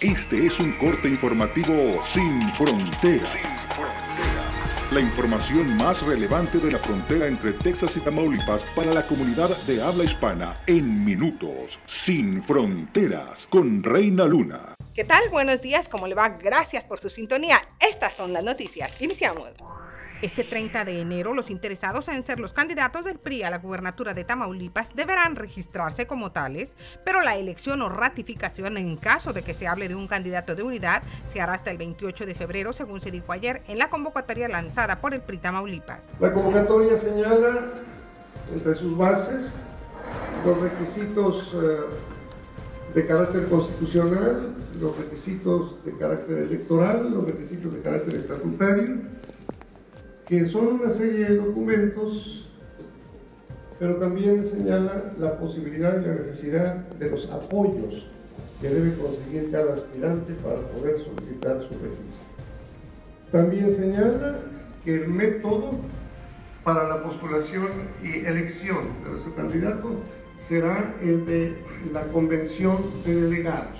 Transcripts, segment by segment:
Este es un corte informativo sin fronteras. La información más relevante de la frontera entre Texas y Tamaulipas para la comunidad de habla hispana en minutos. Sin fronteras con Reina Luna. ¿Qué tal? Buenos días, ¿cómo le va? Gracias por su sintonía. Estas son las noticias. Iniciamos. Este 30 de enero, los interesados en ser los candidatos del PRI a la gubernatura de Tamaulipas deberán registrarse como tales, pero la elección o ratificación en caso de que se hable de un candidato de unidad se hará hasta el 28 de febrero, según se dijo ayer en la convocatoria lanzada por el PRI Tamaulipas. La convocatoria señala entre sus bases los requisitos eh, de carácter constitucional, los requisitos de carácter electoral, los requisitos de carácter estatutario, que son una serie de documentos, pero también señala la posibilidad y la necesidad de los apoyos que debe conseguir cada aspirante para poder solicitar su registro. También señala que el método para la postulación y elección de nuestro candidato será el de la convención de delegados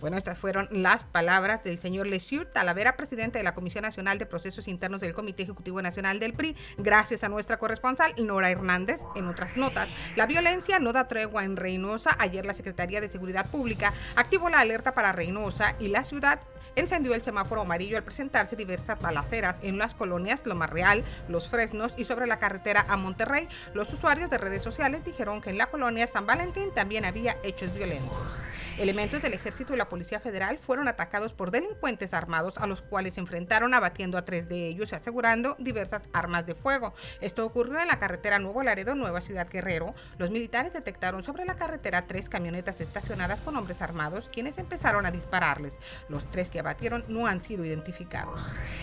bueno, estas fueron las palabras del señor Lesiur Talavera, presidente de la Comisión Nacional de Procesos Internos del Comité Ejecutivo Nacional del PRI, gracias a nuestra corresponsal Nora Hernández. En otras notas, la violencia no da tregua en Reynosa. Ayer la Secretaría de Seguridad Pública activó la alerta para Reynosa y la ciudad encendió el semáforo amarillo al presentarse diversas balaceras en las colonias Loma Real, Los Fresnos y sobre la carretera a Monterrey. Los usuarios de redes sociales dijeron que en la colonia San Valentín también había hechos violentos. Elementos del Ejército y la Policía Federal fueron atacados por delincuentes armados a los cuales se enfrentaron abatiendo a tres de ellos y asegurando diversas armas de fuego. Esto ocurrió en la carretera Nuevo Laredo, Nueva Ciudad Guerrero. Los militares detectaron sobre la carretera tres camionetas estacionadas con hombres armados, quienes empezaron a dispararles. Los tres que abatieron no han sido identificados.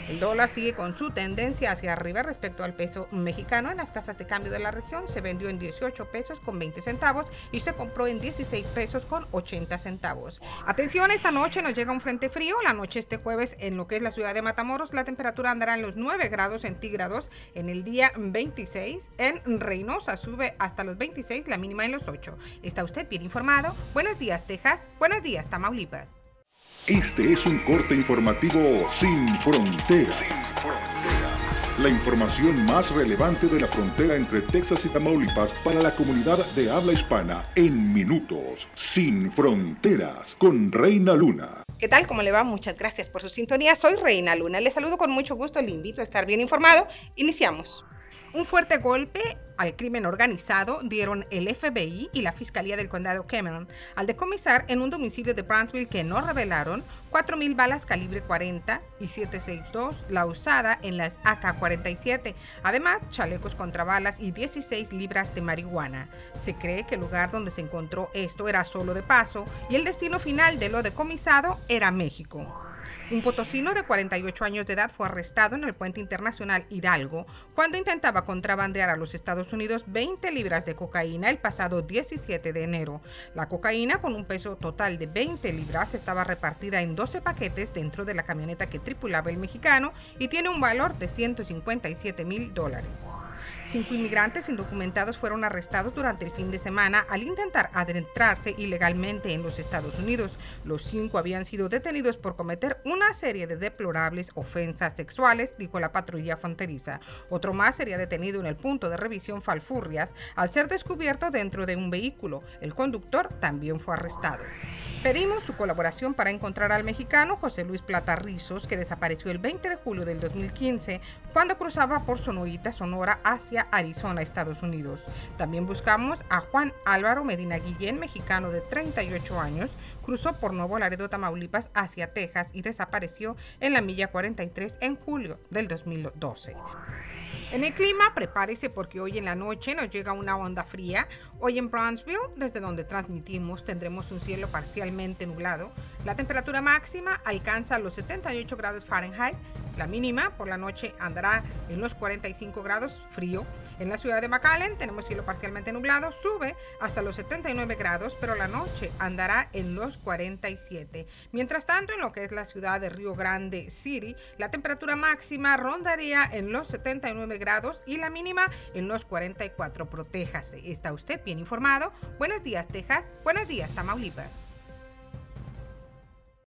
El dólar sigue con su tendencia hacia arriba respecto al peso mexicano. En las casas de cambio de la región se vendió en 18 pesos con 20 centavos y se compró en 16 pesos con 80 centavos. Atención, esta noche nos llega un frente frío. La noche este jueves en lo que es la ciudad de Matamoros, la temperatura andará en los 9 grados centígrados. En el día 26 en Reynosa sube hasta los 26, la mínima en los 8. ¿Está usted bien informado? Buenos días, Texas. Buenos días, Tamaulipas. Este es un corte informativo sin fronteras. La información más relevante de la frontera entre Texas y Tamaulipas para la comunidad de habla hispana en minutos. Sin fronteras con Reina Luna. ¿Qué tal? ¿Cómo le va? Muchas gracias por su sintonía. Soy Reina Luna. Le saludo con mucho gusto. Le invito a estar bien informado. Iniciamos. Un fuerte golpe al crimen organizado dieron el FBI y la Fiscalía del Condado Cameron al decomisar en un domicilio de Brownsville que no revelaron 4.000 balas calibre 40 y 762, la usada en las AK-47, además chalecos contra balas y 16 libras de marihuana. Se cree que el lugar donde se encontró esto era solo de paso y el destino final de lo decomisado era México. Un potosino de 48 años de edad fue arrestado en el puente internacional Hidalgo cuando intentaba contrabandear a los Estados Unidos 20 libras de cocaína el pasado 17 de enero. La cocaína, con un peso total de 20 libras, estaba repartida en 12 paquetes dentro de la camioneta que tripulaba el mexicano y tiene un valor de 157 mil dólares. Cinco inmigrantes indocumentados fueron arrestados durante el fin de semana al intentar adentrarse ilegalmente en los Estados Unidos. Los cinco habían sido detenidos por cometer una serie de deplorables ofensas sexuales, dijo la patrulla fronteriza. Otro más sería detenido en el punto de revisión Falfurrias al ser descubierto dentro de un vehículo. El conductor también fue arrestado. Pedimos su colaboración para encontrar al mexicano José Luis Plata Rizos, que desapareció el 20 de julio del 2015 cuando cruzaba por Sonoita, Sonora, hacia Arizona, Estados Unidos. También buscamos a Juan Álvaro Medina Guillén, mexicano de 38 años, cruzó por Nuevo Laredo, Tamaulipas, hacia Texas y desapareció en la milla 43 en julio del 2012. En el clima, prepárese porque hoy en la noche nos llega una onda fría. Hoy en Brownsville, desde donde transmitimos, tendremos un cielo parcialmente nublado. La temperatura máxima alcanza los 78 grados Fahrenheit la mínima por la noche andará en los 45 grados frío. En la ciudad de McAllen tenemos cielo parcialmente nublado, sube hasta los 79 grados, pero la noche andará en los 47. Mientras tanto, en lo que es la ciudad de Río Grande City, la temperatura máxima rondaría en los 79 grados y la mínima en los 44. Protéjase. ¿Está usted bien informado? Buenos días, Texas. Buenos días, Tamaulipas.